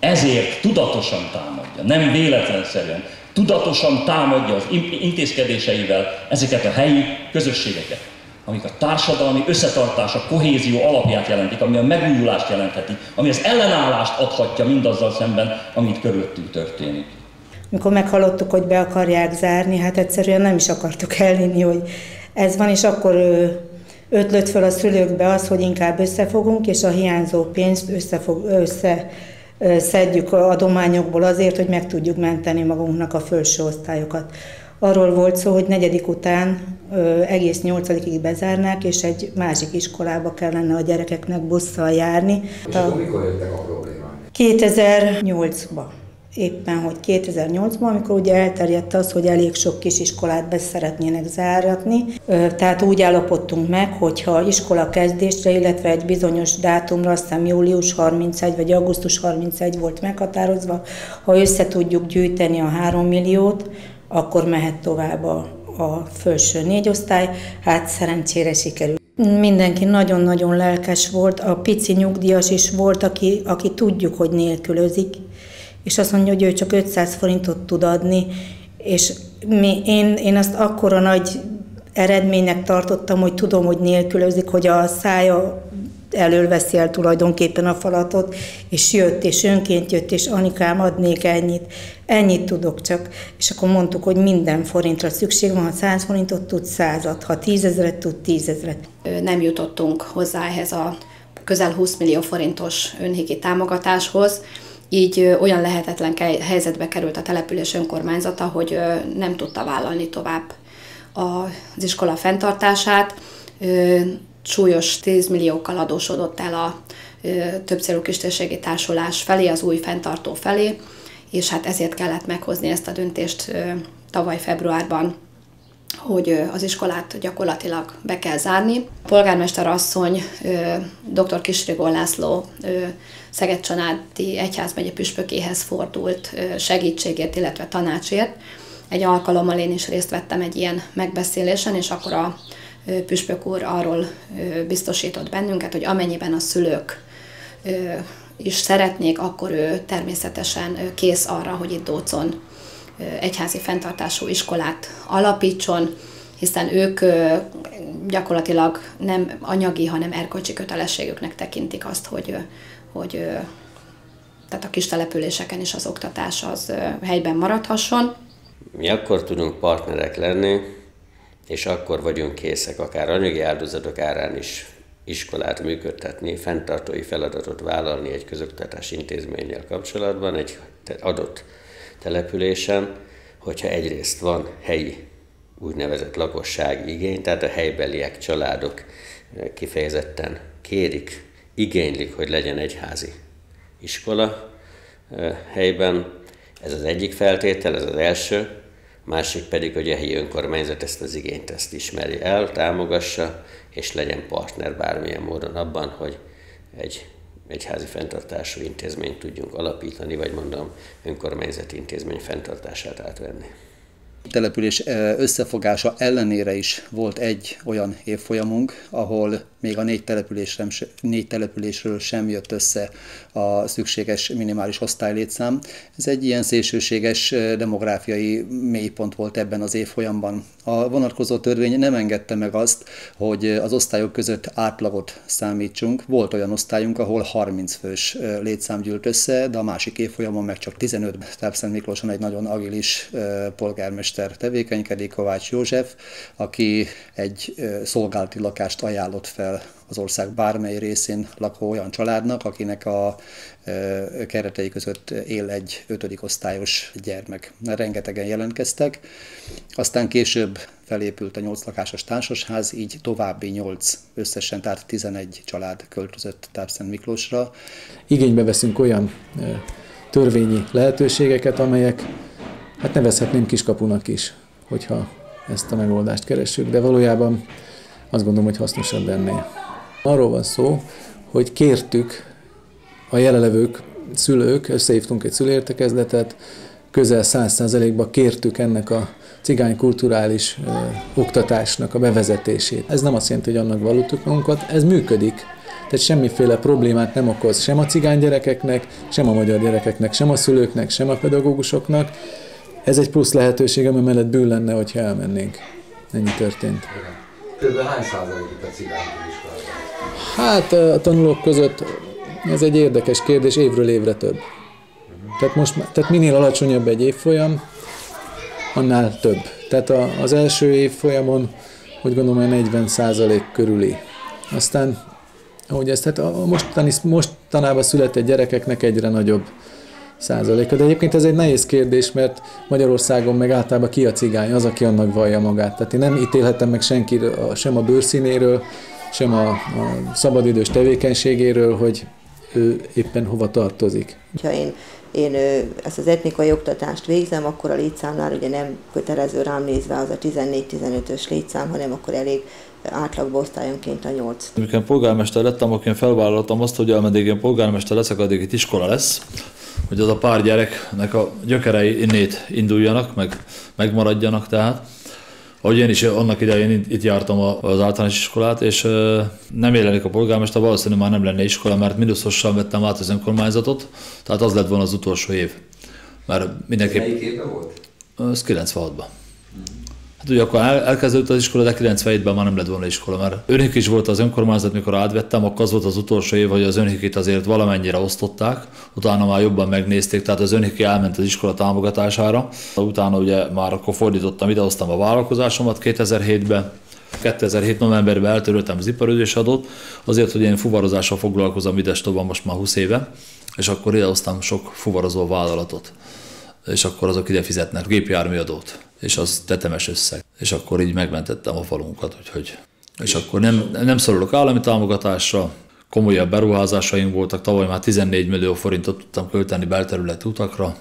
Ezért tudatosan támadja, nem véletlenszerűen, tudatosan támadja az intézkedéseivel ezeket a helyi közösségeket, amik a társadalmi összetartás, a kohézió alapját jelentik, ami a megújulást jelentheti, ami az ellenállást adhatja mindazzal szemben, amit körülöttünk történik. Mikor meghallottuk, hogy be akarják zárni, hát egyszerűen nem is akartuk elhinni, hogy ez van, és akkor ötlött fel a szülőkbe az, hogy inkább összefogunk, és a hiányzó pénzt összefog, össze szedjük adományokból azért, hogy meg tudjuk menteni magunknak a felső osztályokat. Arról volt szó, hogy negyedik után egész nyolcadikig bezárnák, és egy másik iskolába kellene a gyerekeknek busszal járni. És akkor mikor jöttek a problémák? 2008-ban éppen, hogy 2008-ban, amikor ugye elterjedt az, hogy elég sok kisiskolát be szeretnének záratni. Tehát úgy állapodtunk meg, hogyha iskola kezdésre, illetve egy bizonyos dátumra, azt hiszem július 31 vagy augusztus 31 volt meghatározva, ha össze tudjuk gyűjteni a 3 milliót, akkor mehet tovább a, a felső négy osztály. Hát szerencsére sikerült. Mindenki nagyon-nagyon lelkes volt, a pici nyugdíjas is volt, aki, aki tudjuk, hogy nélkülözik, és azt mondja, hogy ő csak 500 forintot tud adni, és mi, én, én azt akkora nagy eredménynek tartottam, hogy tudom, hogy nélkülözik, hogy a szája elől veszi el tulajdonképpen a falatot, és jött, és önként jött, és Anikám, adnék ennyit. Ennyit tudok csak. És akkor mondtuk, hogy minden forintra szükség van, ha 100 forintot tud, százat, ha tízezret tud, tízezret. Nem jutottunk hozzá ehhez a közel 20 millió forintos önhéki támogatáshoz, így olyan lehetetlen helyzetbe került a település önkormányzata, hogy nem tudta vállalni tovább az iskola fenntartását. Súlyos 10 milliókkal adósodott el a többcélú kistérségi társulás felé, az új fenntartó felé, és hát ezért kellett meghozni ezt a döntést tavaly februárban, hogy az iskolát gyakorlatilag be kell zárni. A polgármester asszony, dr. Kisrigó László Szeged-Csanádi Egyházmegye püspökéhez fordult segítségért, illetve tanácsért. Egy alkalommal én is részt vettem egy ilyen megbeszélésen, és akkor a püspök úr arról biztosított bennünket, hogy amennyiben a szülők is szeretnék, akkor ő természetesen kész arra, hogy itt Dócon egyházi fenntartású iskolát alapítson, hiszen ők gyakorlatilag nem anyagi, hanem erkölcsi kötelességüknek tekintik azt, hogy, hogy tehát a kis településeken is az oktatás az helyben maradhasson. Mi akkor tudunk partnerek lenni, és akkor vagyunk készek akár anyagi áldozatok árán is iskolát működtetni, fenntartói feladatot vállalni egy közoktatás intézménnyel kapcsolatban, egy adott településen, hogyha egyrészt van helyi úgynevezett lakossági igény, tehát a helybeliek, családok kifejezetten kérik, igénylik, hogy legyen egyházi iskola helyben. Ez az egyik feltétel, ez az első. Másik pedig, hogy a helyi önkormányzat ezt az igényt ezt ismeri el, támogassa, és legyen partner bármilyen módon abban, hogy egy egyházi fenntartású intézményt tudjunk alapítani, vagy mondom, önkormányzati intézmény fenntartását átvenni. Település összefogása ellenére is volt egy olyan évfolyamunk, ahol még a négy, településről, négy településről sem jött össze a szükséges minimális osztálylétszám. Ez egy ilyen szélsőséges demográfiai mélypont volt ebben az évfolyamban. A vonatkozó törvény nem engedte meg azt, hogy az osztályok között átlagot számítsunk. Volt olyan osztályunk, ahol 30 fős létszám gyűlt össze, de a másik évfolyamon meg csak 15. Tápszent Miklóson egy nagyon agilis polgármester tevékenykedik, Kovács József, aki egy szolgálati lakást ajánlott fel az ország bármely részén lakó olyan családnak, akinek a keretei között él egy ötödik osztályos gyermek. Rengetegen jelentkeztek. Aztán később felépült a nyolc lakásos társasház, így további nyolc összesen, tehát 11 család költözött Tápszent Miklósra. Igénybe veszünk olyan törvényi lehetőségeket, amelyek, hát nevezhetném kiskapunak is, hogyha ezt a megoldást keressük, de valójában azt gondolom, hogy hasznosabb ennél. Arról van szó, hogy kértük a jelenlevők, szülők, összehívtunk egy szülértekezletet, közel száz százalékban kértük ennek a cigány kulturális ö, oktatásnak a bevezetését. Ez nem azt jelenti, hogy annak valótuk magunkat, ez működik. Tehát semmiféle problémát nem okoz sem a cigány gyerekeknek, sem a magyar gyerekeknek, sem a szülőknek, sem a pedagógusoknak. Ez egy plusz lehetőség, ami mellett bűn lenne, hogyha elmennénk. Ennyi történt. Kb. hány százalék itt a cigány Hát a tanulók között ez egy érdekes kérdés, évről évre több. Tehát, most, tehát minél alacsonyabb egy évfolyam, annál több. Tehát a, az első évfolyamon, hogy gondolom, hogy 40 százalék körüli. Aztán, ahogy ezt, hát a mostani, mostanában született gyerekeknek egyre nagyobb százaléka. De egyébként ez egy nehéz kérdés, mert Magyarországon meg általában ki a cigány, az, aki annak vallja magát. Tehát én nem ítélhetem meg senki sem a bőrszínéről, sem a, a szabadidős tevékenységéről, hogy ő éppen hova tartozik. Ha én, én ezt az etnikai oktatást végzem, akkor a létszámnál ugye nem kötelező rám nézve az a 14-15-ös létszám, hanem akkor elég átlagban osztályonként a 8. Amikor polgármester lettem, akkor én felvállaltam azt, hogy ameddig én polgármester leszek, addig itt iskola lesz, hogy az a pár gyereknek a gyökerei innét induljanak, meg megmaradjanak tehát. Ahogy én is annak idején itt jártam az általános iskolát, és nem jelenik a polgármester, valószínűleg már nem lenne iskola, mert minduszosan vettem át az önkormányzatot, tehát az lett volna az utolsó év. Mert mindenképp... Melyik éve volt? Ez 96-ban. Hát ugye akkor elkezdődött az iskola, de 97-ben már nem lett volna iskola, mert önhik is volt az önkormányzat, mikor átvettem, akkor az volt az utolsó év, hogy az önhikit azért valamennyire osztották, utána már jobban megnézték, tehát az önhiki elment az iskola támogatására, utána ugye már akkor fordítottam, idehoztam a vállalkozásomat 2007-ben, 2007. novemberben eltöröltem az iparüzés adót, azért, hogy én fuvarozással foglalkozom Idestobban most már 20 éve, és akkor idehoztam sok fuvarozó vállalatot és akkor azok ide fizetnek gépjárműadót, és az tetemes összeg. És akkor így megmentettem a falunkat, úgyhogy és akkor nem, nem szorulok állami támogatásra, komolyabb beruházásaink voltak, tavaly már 14 millió forintot tudtam költeni belterületi utakra,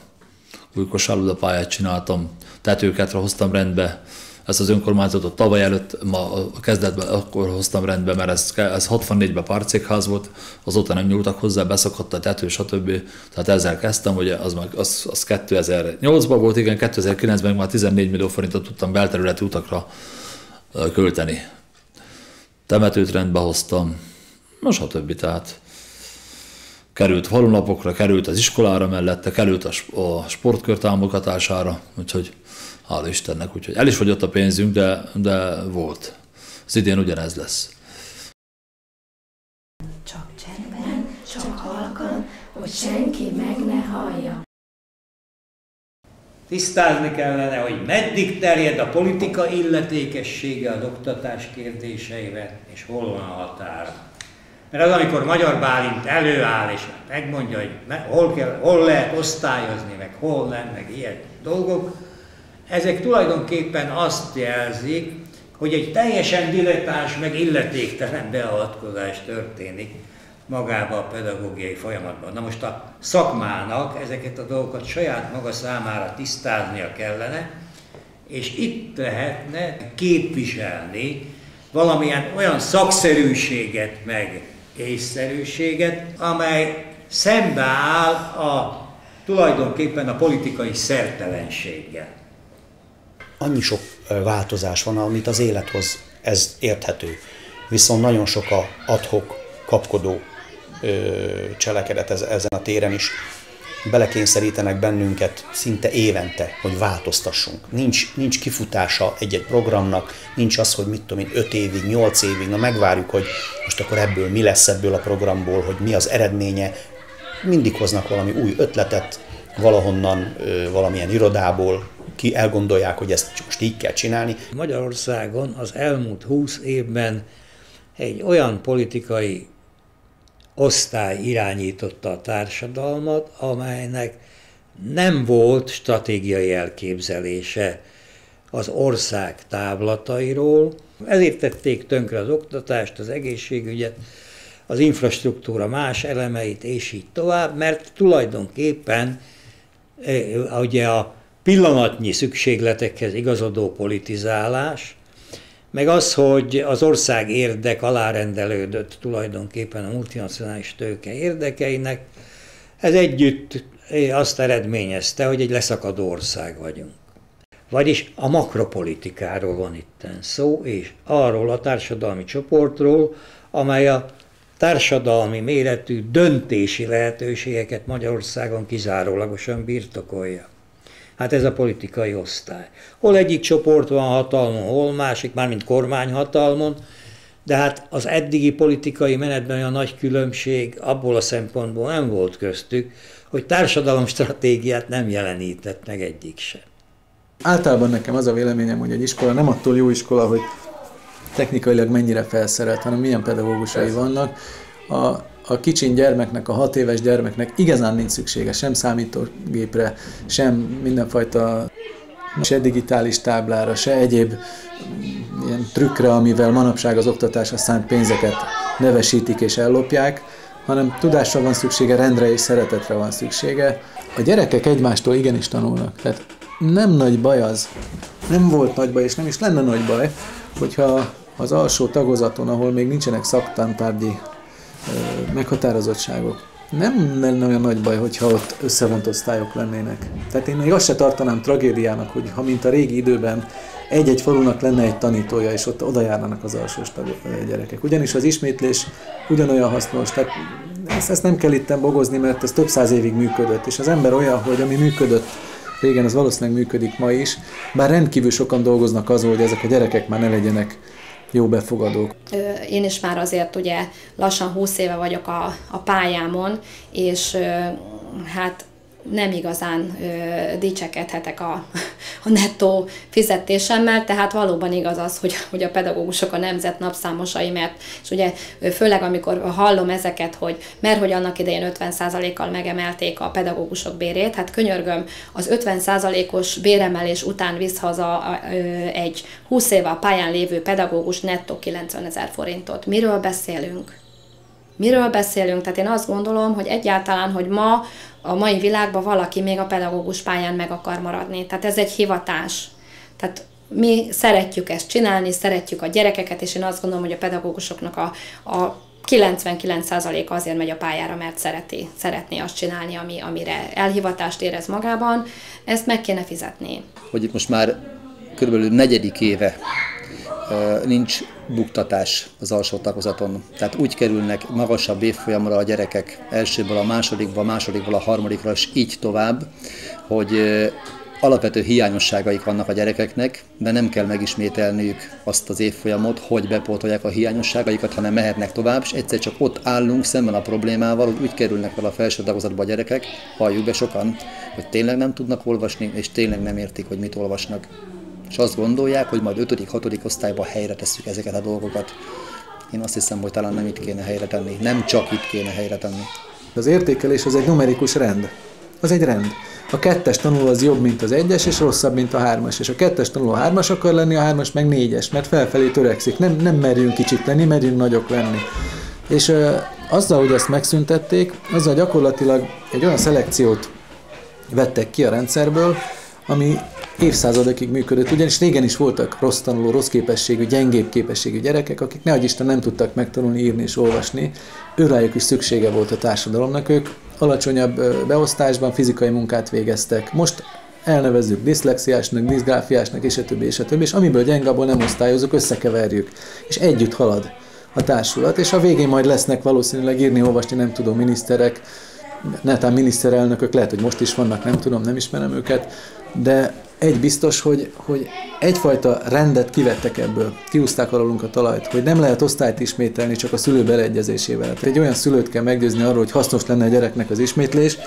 új kosárlabdapályát csináltam, tetőket hoztam rendbe, ezt az önkormányzatot tavaly előtt, ma a kezdetben akkor hoztam rendbe, mert ez, ez 64-ben párcégház volt, azóta nem nyúltak hozzá, beszakadt a tető, stb. Tehát ezzel kezdtem, hogy az, meg, az, az 2008-ban volt, igen, 2009-ben már 14 millió forintot tudtam belterületi utakra költeni. Temetőt rendbe hoztam, most a többi, tehát került falunapokra, került az iskolára mellette, került a, a sportkör támogatására, úgyhogy hála Istennek, úgyhogy el is fogyott a pénzünk, de, de volt. Az idén ugyanez lesz. Csak csendben, csak halkan, hogy senki meg ne hallja. Tisztázni kellene, hogy meddig terjed a politika illetékessége az oktatás kérdéseivel, és hol van a határ. Mert az, amikor Magyar Bálint előáll, és megmondja, hogy hol, kell, hol lehet osztályozni, meg hol nem, meg ilyen dolgok, ezek tulajdonképpen azt jelzik, hogy egy teljesen dilettáns, meg illetéktelen beavatkozás történik magába a pedagógiai folyamatban. Na most a szakmának ezeket a dolgokat saját maga számára tisztáznia kellene, és itt lehetne képviselni valamilyen olyan szakszerűséget, meg észszerűséget, amely szembeáll a tulajdonképpen a politikai szertelenséggel. Annyi sok változás van, amit az élethoz ez érthető. Viszont nagyon sok a adhok, kapkodó cselekedet ezen a téren is. Belekényszerítenek bennünket szinte évente, hogy változtassunk. Nincs, nincs kifutása egy-egy programnak, nincs az, hogy mit tudom én, 5 évig, 8 évig, na megvárjuk, hogy most akkor ebből mi lesz ebből a programból, hogy mi az eredménye. Mindig hoznak valami új ötletet, valahonnan, valamilyen irodából, ki elgondolják, hogy ezt most így kell csinálni. Magyarországon az elmúlt 20 évben egy olyan politikai osztály irányította a társadalmat, amelynek nem volt stratégiai elképzelése az ország távlatairól. Ezért tették tönkre az oktatást, az egészségügyet, az infrastruktúra más elemeit, és így tovább, mert tulajdonképpen eh, ugye a pillanatnyi szükségletekhez igazodó politizálás, meg az, hogy az ország érdek alárendelődött tulajdonképpen a multinacionális tőke érdekeinek, ez együtt azt eredményezte, hogy egy leszakadó ország vagyunk. Vagyis a makropolitikáról van itt szó, és arról a társadalmi csoportról, amely a társadalmi méretű döntési lehetőségeket Magyarországon kizárólagosan birtokolja. Hát ez a politikai osztály. Hol egyik csoport van hatalmon, hol másik, mármint kormányhatalmon, de hát az eddigi politikai menetben olyan nagy különbség abból a szempontból nem volt köztük, hogy társadalomstratégiát nem jelenített meg egyik sem. Általában nekem az a véleményem, hogy egy iskola nem attól jó iskola, hogy technikailag mennyire felszerelt, hanem milyen pedagógusai vannak. A, a kicsin gyermeknek, a hat éves gyermeknek igazán nincs szüksége sem számítógépre, sem mindenfajta se digitális táblára, se egyéb ilyen trükkre, amivel manapság az oktatásra szánt pénzeket nevesítik és ellopják, hanem tudásra van szüksége, rendre és szeretetre van szüksége. A gyerekek egymástól igenis tanulnak. Tehát nem nagy baj az, nem volt nagy baj, és nem is lenne nagy baj, hogyha az alsó tagozaton, ahol még nincsenek szaktantárgyi meghatározottságok. Nem lenne olyan nagy baj, hogyha ott összevont osztályok lennének. Tehát én még azt se tartanám tragédiának, hogy ha mint a régi időben egy-egy falunak lenne egy tanítója, és ott oda járnának az alsós gyerekek. Ugyanis az ismétlés ugyanolyan hasznos, tehát ezt, ezt nem kell itten bogozni, mert ez több száz évig működött, és az ember olyan, hogy ami működött régen, az valószínűleg működik ma is, bár rendkívül sokan dolgoznak azon, hogy ezek a gyerekek már ne legyenek jó befogadók. Én is már azért ugye lassan 20 éve vagyok a, a pályámon, és hát nem igazán ö, dicsekedhetek a, a nettó fizetésemmel, tehát valóban igaz az, hogy, hogy a pedagógusok a nemzet napszámosai, mert és ugye főleg amikor hallom ezeket, hogy mert hogy annak idején 50%-kal megemelték a pedagógusok bérét, hát könyörgöm, az 50%-os béremelés után visz a, egy 20 éve a pályán lévő pedagógus nettó 90 ezer forintot. Miről beszélünk? Miről beszélünk? Tehát én azt gondolom, hogy egyáltalán, hogy ma a mai világban valaki még a pedagógus pályán meg akar maradni. Tehát ez egy hivatás. Tehát mi szeretjük ezt csinálni, szeretjük a gyerekeket, és én azt gondolom, hogy a pedagógusoknak a, a 99% azért megy a pályára, mert szereti, szeretné azt csinálni, ami, amire elhivatást érez magában. Ezt meg kéne fizetni. Hogy itt most már körülbelül negyedik éve nincs buktatás az alsó tagozaton. Tehát úgy kerülnek magasabb évfolyamra a gyerekek elsőből a másodikba, másodikból a harmadikra, és így tovább, hogy alapvető hiányosságaik vannak a gyerekeknek, de nem kell megismételniük azt az évfolyamot, hogy bepótolják a hiányosságaikat, hanem mehetnek tovább, és egyszer csak ott állunk szemben a problémával, hogy úgy kerülnek fel a felső tagozatba a gyerekek, halljuk be sokan, hogy tényleg nem tudnak olvasni, és tényleg nem értik, hogy mit olvasnak. És azt gondolják, hogy majd 5.-6. osztályban helyre tesszük ezeket a dolgokat. Én azt hiszem, hogy talán nem itt kéne helyre tenni, nem csak itt kéne helyre tenni. Az értékelés az egy numerikus rend. Az egy rend a kettes tanuló az jobb, mint az egyes, és rosszabb, mint a hármas. És a kettes tanuló hármas akar lenni, a hármas meg négyes, mert felfelé törekszik. Nem, nem merjünk kicsit lenni, merjünk nagyok lenni. És uh, azzal, hogy ezt megszüntették, azzal gyakorlatilag egy olyan szelekciót vettek ki a rendszerből, ami évszázadokig működött, ugyanis régen is voltak rossz tanuló, rossz képességű, gyengébb képességű gyerekek, akik nehogy Isten nem tudtak megtanulni írni és olvasni, őrájuk is szüksége volt a társadalomnak, ők alacsonyabb beosztásban fizikai munkát végeztek. Most elnevezzük diszlexiásnak, diszgráfiásnak, és a többi, és a többi, és amiből gyenge, abból nem osztályozunk, összekeverjük, és együtt halad a társulat, és a végén majd lesznek valószínűleg írni, olvasni nem tudom miniszterek, netán miniszterelnökök, lehet, hogy most is vannak, nem tudom, nem ismerem őket, de egy biztos, hogy, hogy egyfajta rendet kivettek ebből, kiúzták alulunk a talajt, hogy nem lehet osztályt ismételni csak a szülő beleegyezésével. Tehát egy olyan szülőt kell meggyőzni arról, hogy hasznos lenne a gyereknek az ismétlés,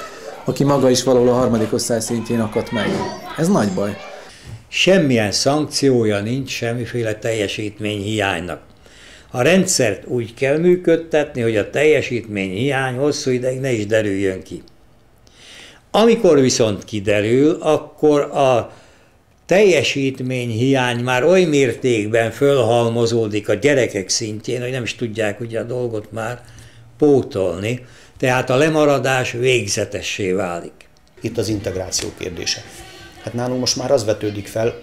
aki maga is valahol a harmadik osztály szintjén akadt meg. Ez nagy baj. Semmilyen szankciója nincs semmiféle teljesítmény hiánynak. A rendszert úgy kell működtetni, hogy a teljesítmény hiány hosszú ideig ne is derüljön ki. Amikor viszont kiderül, akkor a teljesítmény hiány már oly mértékben fölhalmozódik a gyerekek szintjén, hogy nem is tudják ugye a dolgot már pótolni, tehát a lemaradás végzetessé válik. Itt az integráció kérdése. Hát nálunk most már az vetődik fel,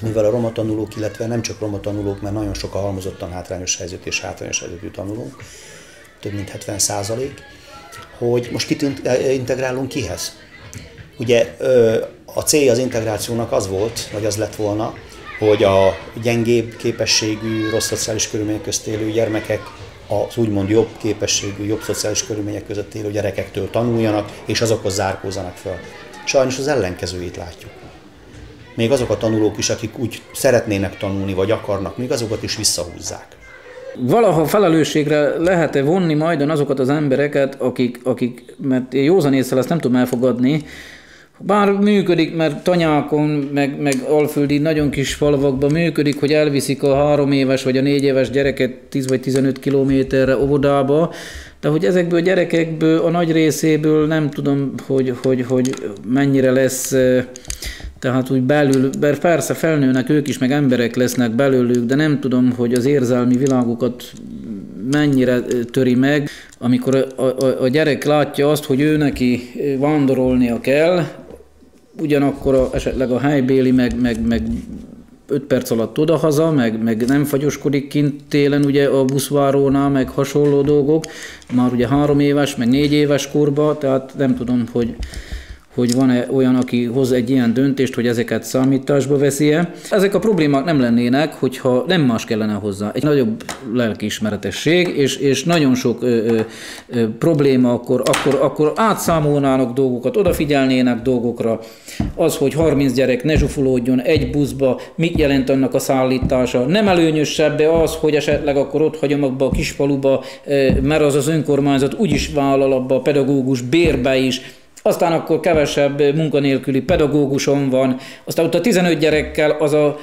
mivel a roma tanulók, illetve nem csak roma tanulók, mert nagyon sok a halmozottan hátrányos helyzet és hátrányos helyzetű tanulók, több mint 70 százalék, hogy most kit integrálunk kihez. Ugye a célja az integrációnak az volt, vagy az lett volna, hogy a gyengébb képességű, rossz szociális körülmények közt élő gyermekek az úgymond jobb képességű, jobb szociális körülmények között élő gyerekektől tanuljanak, és azokhoz zárkózanak fel. Sajnos az ellenkezőjét látjuk. Még azok a tanulók is, akik úgy szeretnének tanulni, vagy akarnak, még azokat is visszahúzzák. Valaha felelősségre lehet-e vonni majdan azokat az embereket, akik, akik mert józan észre ezt nem tudom elfogadni, bár működik, mert tanyákon, meg, meg alföldi nagyon kis falvakban működik, hogy elviszik a három éves vagy a négy éves gyereket 10 vagy 15 kilométerre óvodába, de hogy ezekből a gyerekekből, a nagy részéből nem tudom, hogy, hogy, hogy mennyire lesz tehát úgy belül, bár persze felnőnek ők is, meg emberek lesznek belőlük, de nem tudom, hogy az érzelmi világukat mennyire töri meg, amikor a, a, a gyerek látja azt, hogy ő neki vándorolnia kell, ugyanakkor a, esetleg a helybéli meg, meg, meg 5 perc alatt odahaza, meg, meg nem fagyoskodik kint télen ugye a buszvárónál, meg hasonló dolgok, már ugye három éves, meg négy éves korba, tehát nem tudom, hogy hogy van-e olyan, aki hoz egy ilyen döntést, hogy ezeket számításba veszi-e. Ezek a problémák nem lennének, hogyha nem más kellene hozzá. Egy nagyobb lelkiismeretesség, és, és nagyon sok ö, ö, ö, probléma, akkor, akkor, akkor átszámolnának dolgokat, odafigyelnének dolgokra. Az, hogy 30 gyerek ne zsufulódjon egy buszba, mit jelent annak a szállítása. Nem előnyösebb az, hogy esetleg akkor ott hagyom abba a kisfaluba, mert az az önkormányzat úgyis vállal abba a pedagógus bérbe is, aztán akkor kevesebb munkanélküli pedagóguson van, aztán ott a 15 gyerekkel az a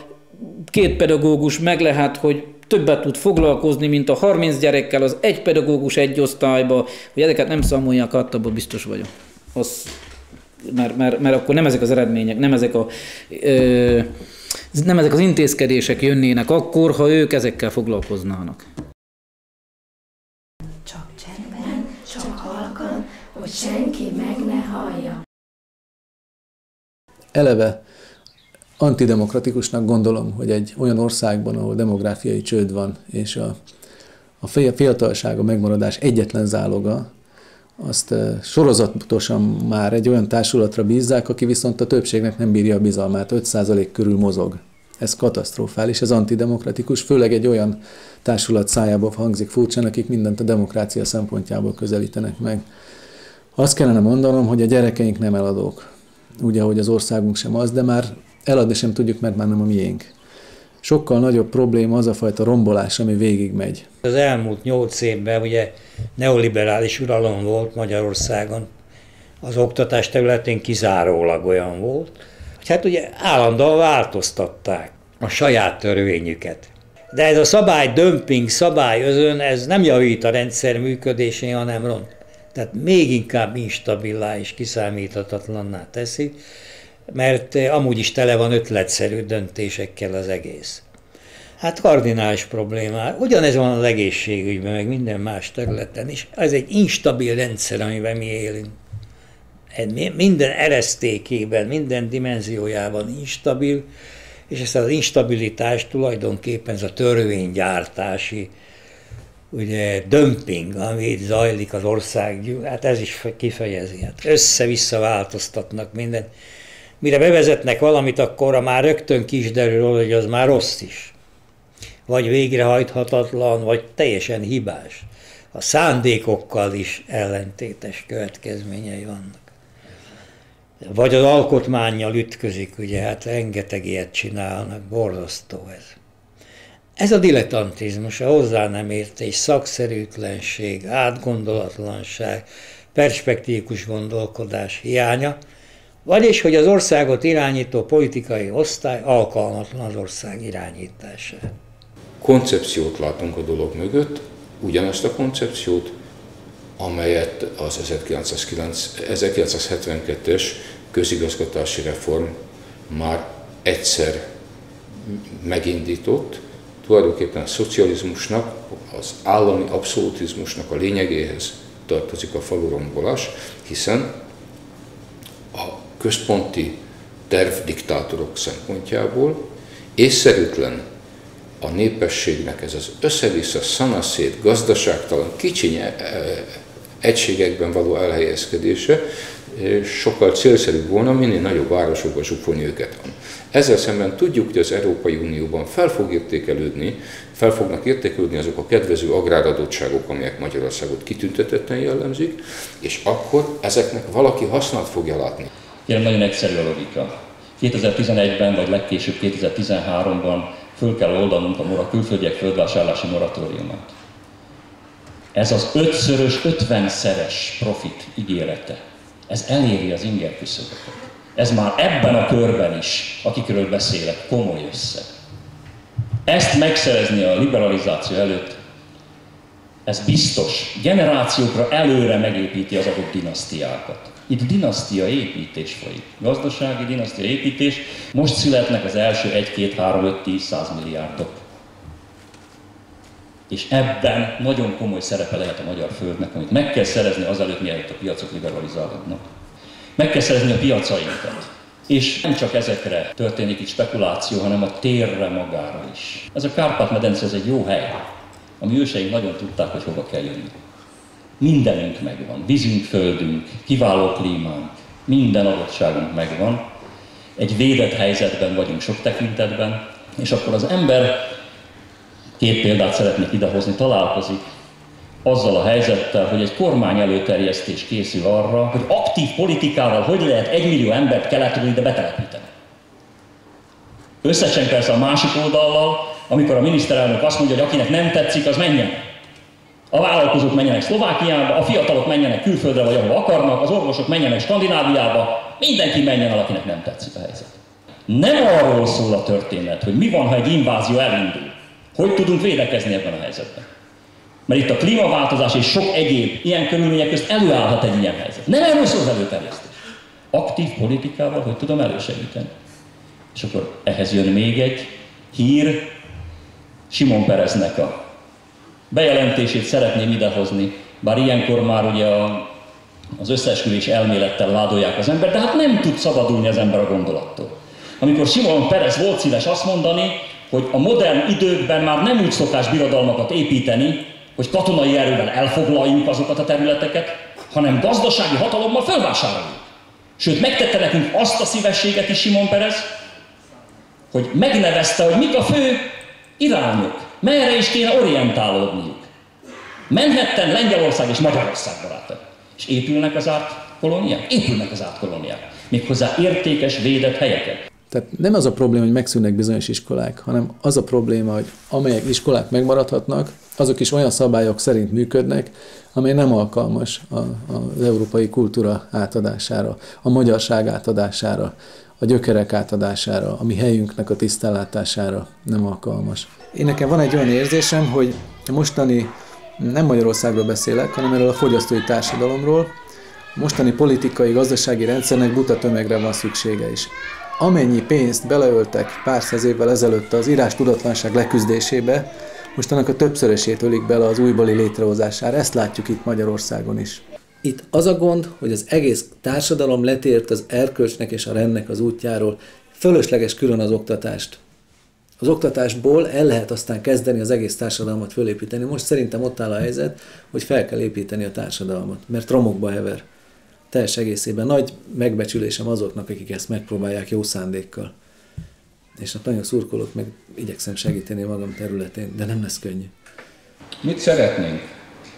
két pedagógus meg lehet, hogy többet tud foglalkozni, mint a 30 gyerekkel, az egy pedagógus egy osztályba, hogy ezeket nem számolják át, abban biztos vagyok. Az, mert, mert, mert akkor nem ezek az eredmények, nem ezek a ö, nem ezek az intézkedések jönnének akkor, ha ők ezekkel foglalkoznának. hogy senki Eleve antidemokratikusnak gondolom, hogy egy olyan országban, ahol demográfiai csőd van, és a, a fiatalság, a megmaradás egyetlen záloga, azt sorozatosan már egy olyan társulatra bízzák, aki viszont a többségnek nem bírja a bizalmát, 5% körül mozog Ez katasztrofális, ez antidemokratikus, főleg egy olyan társulat szájából hangzik furcsán, akik mindent a demokrácia szempontjából közelítenek meg. Azt kellene mondanom, hogy a gyerekeink nem eladók. Úgy, ahogy az országunk sem az, de már eladni sem tudjuk, mert már nem a miénk. Sokkal nagyobb probléma az a fajta rombolás, ami végigmegy. Az elmúlt nyolc évben ugye neoliberális uralom volt Magyarországon. Az oktatás területén kizárólag olyan volt, hogy hát ugye állandóan változtatták a saját törvényüket. De ez a szabály dömping, szabály özön, ez nem javít a rendszer működésén, hanem ront. Tehát még inkább instabilá és kiszámíthatatlanná teszi, mert amúgy is tele van ötletszerű döntésekkel az egész. Hát kardinális problémá. Ugyanez van az egészségügyben, meg minden más területen is. Ez egy instabil rendszer, amiben mi élünk. Minden eresztékében, minden dimenziójában instabil, és ezt az instabilitást tulajdonképpen ez a törvénygyártási ugye dömping, ami itt zajlik az ország, hát ez is kifejezi. Hát össze-vissza változtatnak mindent. Mire bevezetnek valamit, akkor már rögtön kisderül, hogy az már rossz is. Vagy végrehajthatatlan, vagy teljesen hibás. A szándékokkal is ellentétes következményei vannak. Vagy az alkotmányjal ütközik, ugye, hát rengeteg ilyet csinálnak, borzasztó ez. Ez a dilettantizmus, a hozzá nem értés, szakszerűtlenség, átgondolatlanság, perspektíkus gondolkodás hiánya, vagyis, hogy az országot irányító politikai osztály alkalmatlan az ország irányítására. Koncepciót látunk a dolog mögött, ugyanazt a koncepciót, amelyet az 1972-es közigazgatási reform már egyszer megindított, tulajdonképpen a szocializmusnak, az állami abszolutizmusnak a lényegéhez tartozik a falurombolás, hiszen a központi tervdiktátorok szempontjából észszerűtlen a népességnek ez az össze-vissza szanaszét, gazdaságtalan, kicsiny eh, egységekben való elhelyezkedése, sokkal célszerűbb volna minél nagyobb városokba zsupolni őket. Ezzel szemben tudjuk, hogy az Európai Unióban fel fog értékelődni, fel fognak értékelődni azok a kedvező agráradottságok, amelyek Magyarországot kitüntetetten jellemzik, és akkor ezeknek valaki hasznát fogja látni. Igen, nagyon egyszerű a logika. 2011-ben, vagy legkésőbb 2013-ban föl kell oldanunk a mora, külföldiek földvásárlási moratóriumát. Ez az ötszörös, ötvenszeres profit ígérete. Ez eléri az inger küszöböket. Ez már ebben a körben is, akikről beszélek, komoly összeg. Ezt megszerezni a liberalizáció előtt, ez biztos, generációkra előre megépíti az adott dinasztiákat. Itt dinasztia építés folyik, gazdasági dinasztia építés. Most születnek az első 1, 2, 3, 5, 10, 100 milliárdok. És ebben nagyon komoly szerepe lehet a magyar földnek, amit meg kell szerezni azelőtt, mielőtt a piacok liberalizálódnak. Meg kell szerezni a piacainkat. És nem csak ezekre történik itt spekuláció, hanem a térre magára is. Ez a Kárpát-medence, ez egy jó hely. A mi őseink nagyon tudták, hogy hova kell jönni. Mindenünk megvan, vízünk, földünk, kiváló klímánk, minden adottságunk megvan. Egy védett helyzetben vagyunk sok tekintetben, és akkor az ember, két példát szeretnék idehozni, találkozik azzal a helyzettel, hogy egy kormány előterjesztés készül arra, hogy aktív politikával hogy lehet egy millió embert keletről ide betelepíteni. Összesen persze a másik oldallal, amikor a miniszterelnök azt mondja, hogy akinek nem tetszik, az menjen. A vállalkozók menjenek Szlovákiába, a fiatalok menjenek külföldre, vagy ahova akarnak, az orvosok menjenek Skandináviába, mindenki menjen el, akinek nem tetszik a helyzet. Nem arról szól a történet, hogy mi van, ha egy invázió elindul. Hogy tudunk védekezni ebben a helyzetben. Mert itt a klímaváltozás és sok egyéb ilyen körülmények közt előállhat egy ilyen helyzet. Nem erről szól az előterjesztés. Aktív politikával, hogy tudom elősegíteni. És akkor ehhez jön még egy hír, Simon Pereznek a bejelentését szeretném idehozni, bár ilyenkor már ugye a, az összeesküvés elmélettel ládolják az ember, de hát nem tud szabadulni az ember a gondolattól. Amikor Simon Perez volt szíves azt mondani, hogy a modern időkben már nem úgy szokás birodalmakat építeni, hogy katonai erővel elfoglaljuk azokat a területeket, hanem gazdasági hatalommal felvásároljuk. Sőt, megtette nekünk azt a szívességet is Simon Perez, hogy megnevezte, hogy mik a fő irányok, merre is kéne orientálódniuk. Manhattan, Lengyelország és Magyarország barátok. És épülnek az árt kolóniák? Épülnek az árt kolóniák. Méghozzá értékes, védett helyeket. Tehát nem az a probléma, hogy megszűnnek bizonyos iskolák, hanem az a probléma, hogy amelyek iskolák megmaradhatnak, azok is olyan szabályok szerint működnek, amely nem alkalmas a, az európai kultúra átadására, a magyarság átadására, a gyökerek átadására, a mi helyünknek a tisztellátására nem alkalmas. Én nekem van egy olyan érzésem, hogy mostani, nem Magyarországról beszélek, hanem erről a fogyasztói társadalomról, mostani politikai, gazdasági rendszernek buta tömegre van szüksége is. Amennyi pénzt beleöltek pár száz évvel ezelőtt az írás tudatlanság leküzdésébe, most annak a többszörösét ölik bele az újbali létrehozására. Ezt látjuk itt Magyarországon is. Itt az a gond, hogy az egész társadalom letért az erkölcsnek és a rendnek az útjáról, fölösleges külön az oktatást. Az oktatásból el lehet aztán kezdeni az egész társadalmat fölépíteni. Most szerintem ott áll a helyzet, hogy fel kell építeni a társadalmat, mert romokba hever. Teljes egészében nagy megbecsülésem azoknak, akik ezt megpróbálják jó szándékkal. És a nagyon szurkolok, meg igyekszem segíteni magam területén, de nem lesz könnyű. Mit szeretnénk?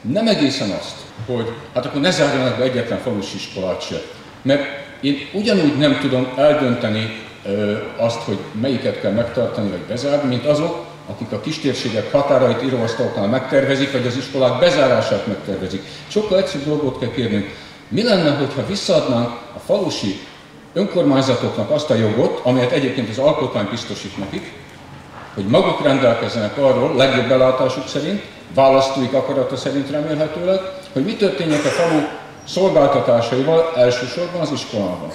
Nem egészen azt, hogy hát akkor ne zárjanak be egyetlen falus iskolát se. Mert én ugyanúgy nem tudom eldönteni ö, azt, hogy melyiket kell megtartani vagy bezárni, mint azok, akik a kistérségek határait íróasztaloknál megtervezik, vagy az iskolák bezárását megtervezik. Sokkal egyszerűbb dolgot kell kérnünk. Mi lenne, hogyha visszaadnánk a falusi önkormányzatoknak azt a jogot, amelyet egyébként az alkotmány biztosít nekik, hogy maguk rendelkezzenek arról, legjobb belátásuk szerint, választóik akarata szerint remélhetőleg, hogy mi történjek a falu szolgáltatásaival elsősorban az iskolában.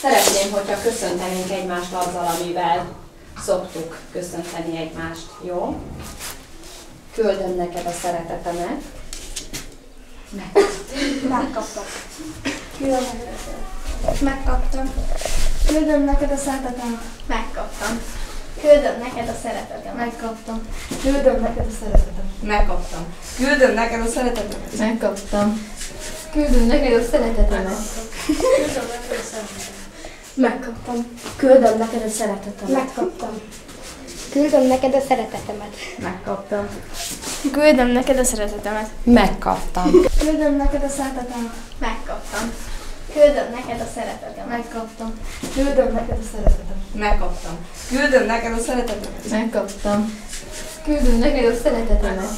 Szeretném, hogyha köszöntenénk egymást azzal, amivel szoktuk köszönteni egymást, jó? Küldöm neked a szeretetemet. Megkaptam. Küldöm neked. Megkaptam. Küldöm neked a szeretetem. Megkaptam. Küldöm neked a szeretetem. Megkaptam. Küldöm neked a szeretetem. Megkaptam. Küldöm neked a szeretetem. Megkaptam. Küldöm neked a szeretetem. Megkaptam. Küldöm neked a szeretetemet. Megkaptam. Küldöm neked a szeretetemet. Megkaptam. Küldöm neked a szeretetemet. Megkaptam. Küldöm neked a szeretetemet. Megkaptam. Küldöm neked a szeretetemet. Megkaptam. Küldöm neked a szeretetemet. Megkaptam. Küldöm neked a szeretetemet. Megkaptam. Küldöm neked a szeretetemet.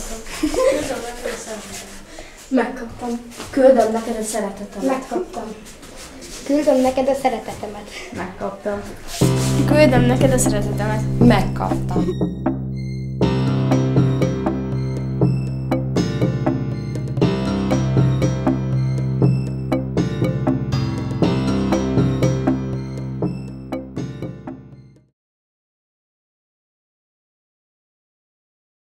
Megkaptam. Küldöm neked a szeretetemet. Megkaptam. Küldöm neked a szeretetemet. Megkaptam. Küldöm neked a szeretetemet. Megkaptam.